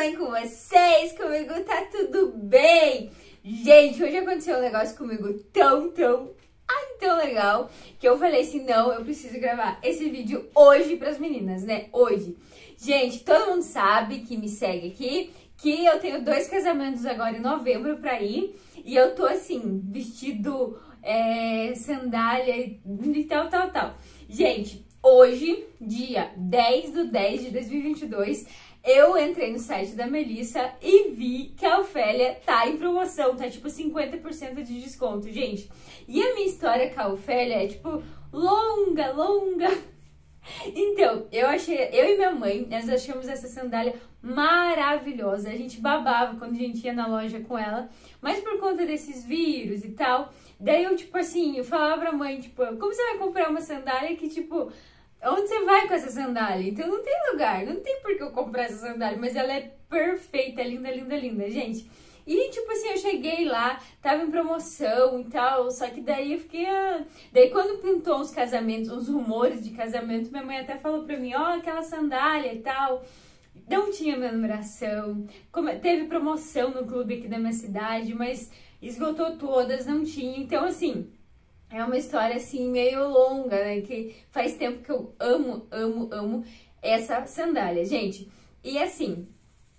bem com vocês? Comigo tá tudo bem? Gente, hoje aconteceu um negócio comigo tão, tão, ai, tão legal que eu falei assim, não, eu preciso gravar esse vídeo hoje pras meninas, né? Hoje. Gente, todo mundo sabe que me segue aqui que eu tenho dois casamentos agora em novembro pra ir e eu tô assim, vestido, é, sandália e tal, tal, tal. Gente, hoje, dia 10 do 10 de 2022, eu entrei no site da Melissa e vi que a Ofélia tá em promoção, tá tipo 50% de desconto, gente. E a minha história com a Ofélia é tipo longa, longa. Então, eu achei, eu e minha mãe, nós achamos essa sandália maravilhosa. A gente babava quando a gente ia na loja com ela, mas por conta desses vírus e tal, daí eu, tipo assim, eu falava pra mãe, tipo, como você vai comprar uma sandália que, tipo, Onde você vai com essa sandália? Então não tem lugar, não tem por que eu comprar essa sandália, mas ela é perfeita, linda, linda, linda, gente. E tipo assim, eu cheguei lá, tava em promoção e tal, só que daí eu fiquei. Ah... Daí quando pintou uns casamentos, uns rumores de casamento, minha mãe até falou pra mim: ó, oh, aquela sandália e tal. Não tinha minha numeração, teve promoção no clube aqui da minha cidade, mas esgotou todas, não tinha. Então, assim, é uma história assim meio longa, né? Que faz tempo que eu amo, amo, amo essa sandália, gente. E assim,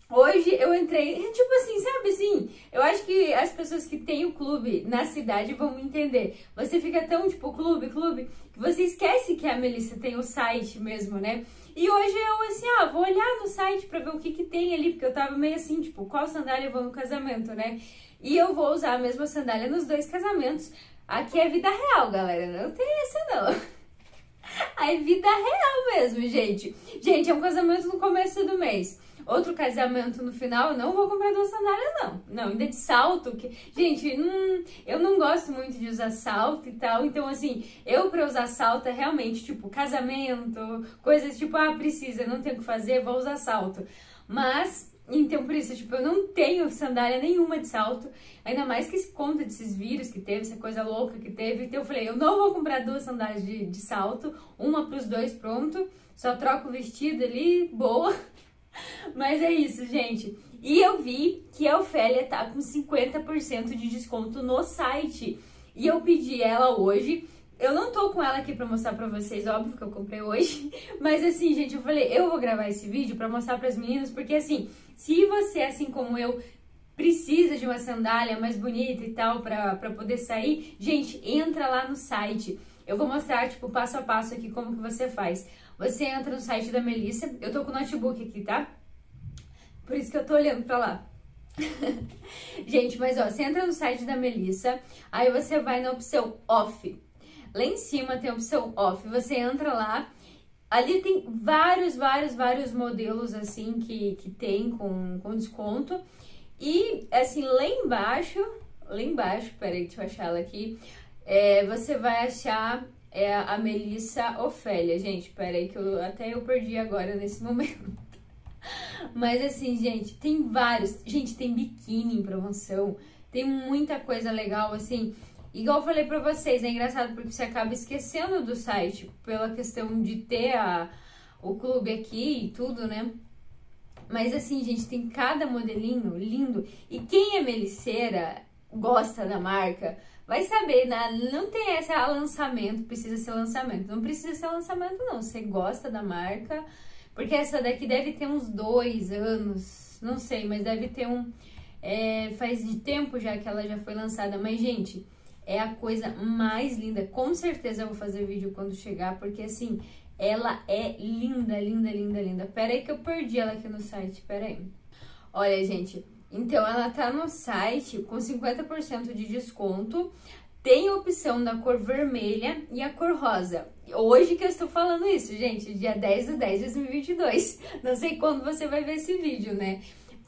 hoje eu entrei, tipo assim, sabe assim? Eu acho que as pessoas que têm o clube na cidade vão me entender. Você fica tão tipo clube, clube, que você esquece que a Melissa tem o site mesmo, né? E hoje eu assim, ah, vou olhar no site pra ver o que que tem ali, porque eu tava meio assim, tipo, qual sandália eu vou no casamento, né? E eu vou usar a mesma sandália nos dois casamentos, Aqui é vida real, galera. Não tem essa, não. Aí, vida real mesmo, gente. Gente, é um casamento no começo do mês. Outro casamento no final, não vou comprar duas sandálias, não. Não, ainda de salto. Que... Gente, hum, eu não gosto muito de usar salto e tal. Então, assim, eu pra usar salto é realmente, tipo, casamento, coisas tipo, ah, precisa, não tenho o que fazer, vou usar salto. Mas então, por isso, tipo, eu não tenho sandália nenhuma de salto, ainda mais que se conta desses vírus que teve, essa coisa louca que teve. Então, eu falei, eu não vou comprar duas sandálias de, de salto, uma pros dois, pronto. Só troco o vestido ali, boa. Mas é isso, gente. E eu vi que a Ofélia tá com 50% de desconto no site. E eu pedi ela hoje eu não tô com ela aqui pra mostrar pra vocês, óbvio que eu comprei hoje. Mas assim, gente, eu falei, eu vou gravar esse vídeo pra mostrar pras meninas, porque assim, se você, assim como eu, precisa de uma sandália mais bonita e tal pra, pra poder sair, gente, entra lá no site. Eu vou mostrar, tipo, passo a passo aqui como que você faz. Você entra no site da Melissa, eu tô com o notebook aqui, tá? Por isso que eu tô olhando pra lá. gente, mas ó, você entra no site da Melissa, aí você vai na opção off. Lá em cima tem a opção off. Você entra lá, ali tem vários, vários, vários modelos assim que, que tem com, com desconto. E assim, lá embaixo, lá embaixo, peraí, deixa eu achar ela aqui. É, você vai achar é, a Melissa Ofélia. Gente, peraí que eu até eu perdi agora nesse momento. Mas assim, gente, tem vários. Gente, tem biquíni em promoção. Tem muita coisa legal, assim. Igual eu falei pra vocês, é engraçado porque você acaba esquecendo do site pela questão de ter a, o clube aqui e tudo, né? Mas assim, gente, tem cada modelinho lindo. E quem é meliceira, gosta da marca, vai saber, né? não tem essa lançamento, precisa ser lançamento. Não precisa ser lançamento, não. Você gosta da marca, porque essa daqui deve ter uns dois anos, não sei, mas deve ter um. É, faz de tempo já que ela já foi lançada. Mas, gente, é a coisa mais linda. Com certeza eu vou fazer vídeo quando chegar, porque assim, ela é linda, linda, linda, linda. Pera aí que eu perdi ela aqui no site, pera aí. Olha, gente, então ela tá no site com 50% de desconto. Tem a opção da cor vermelha e a cor rosa. Hoje que eu estou falando isso, gente, dia 10 de 10 de 2022. Não sei quando você vai ver esse vídeo, né?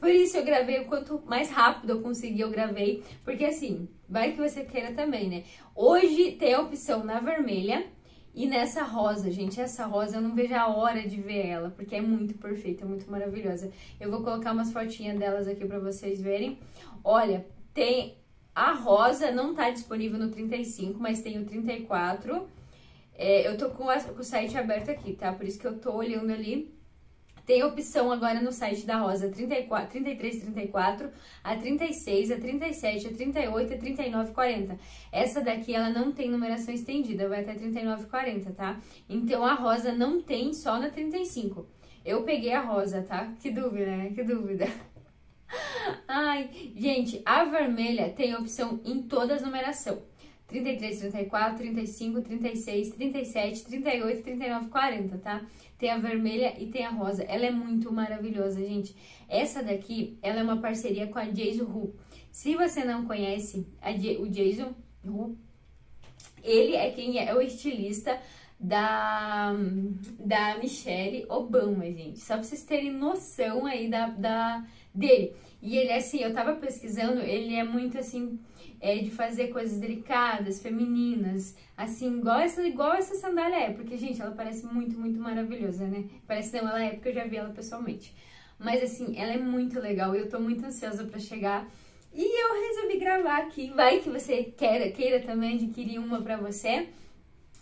Por isso eu gravei o quanto mais rápido eu consegui, eu gravei. Porque assim, vai que você queira também, né? Hoje tem a opção na vermelha e nessa rosa, gente. Essa rosa eu não vejo a hora de ver ela, porque é muito perfeita, muito maravilhosa. Eu vou colocar umas fotinhas delas aqui pra vocês verem. Olha, tem... A rosa não tá disponível no 35, mas tem o 34. É, eu tô com, a, com o site aberto aqui, tá? Por isso que eu tô olhando ali Tem opção agora no site da Rosa 34, 33, 34, a 36, a 37, a 38, a 39, 40. Essa daqui ela não tem numeração estendida, vai até 39, 40, tá? Então a Rosa não tem só na 35. Eu peguei a Rosa, tá? Que dúvida, né? Que dúvida. Ai, gente, a vermelha tem opção em todas as numeração. 33, 34, 35, 36, 37, 38, 39, 40, tá? Tem a vermelha e tem a rosa. Ela é muito maravilhosa, gente. Essa daqui, ela é uma parceria com a Jason Hu. Se você não conhece o Jason Hu, ele é quem é o estilista da, da Michelle Obama, gente. Só pra vocês terem noção aí da, da dele. E ele, assim, eu tava pesquisando, ele é muito, assim, é, de fazer coisas delicadas, femininas, assim, igual essa, igual essa sandália é. Porque, gente, ela parece muito, muito maravilhosa, né? Parece não, ela é porque eu já vi ela pessoalmente. Mas, assim, ela é muito legal e eu tô muito ansiosa pra chegar. E eu resolvi gravar aqui. Vai que você queira, queira também adquirir uma pra você.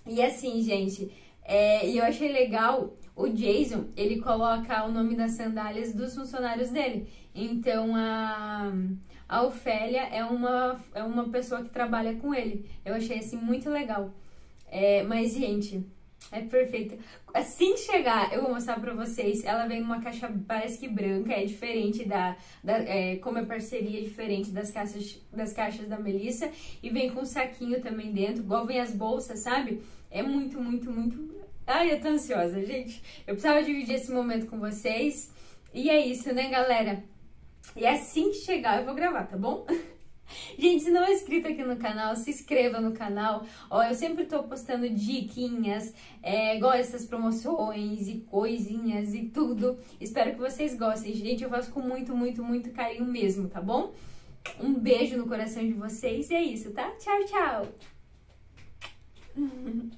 E assim, gente, é, e eu achei legal, o Jason, ele coloca o nome das sandálias dos funcionários dele. Então, a, a Ofélia é uma, é uma pessoa que trabalha com ele. Eu achei, assim, muito legal. É, mas, gente, é perfeita. Assim que chegar, eu vou mostrar pra vocês. Ela vem numa caixa, parece que branca, é diferente da... da é, como é parceria, é diferente das caixas, das caixas da Melissa. E vem com um saquinho também dentro, igual vem as bolsas, sabe? É muito, muito, muito... Ai, eu tô ansiosa, gente. Eu precisava dividir esse momento com vocês. E é isso, né, galera? E assim que chegar, eu vou gravar, tá bom? Gente, se não é inscrito aqui no canal, se inscreva no canal. Ó, eu sempre tô postando diquinhas, é, igual essas promoções e coisinhas e tudo. Espero que vocês gostem. Gente, eu faço com muito, muito, muito carinho mesmo, tá bom? Um beijo no coração de vocês e é isso, tá? Tchau, tchau!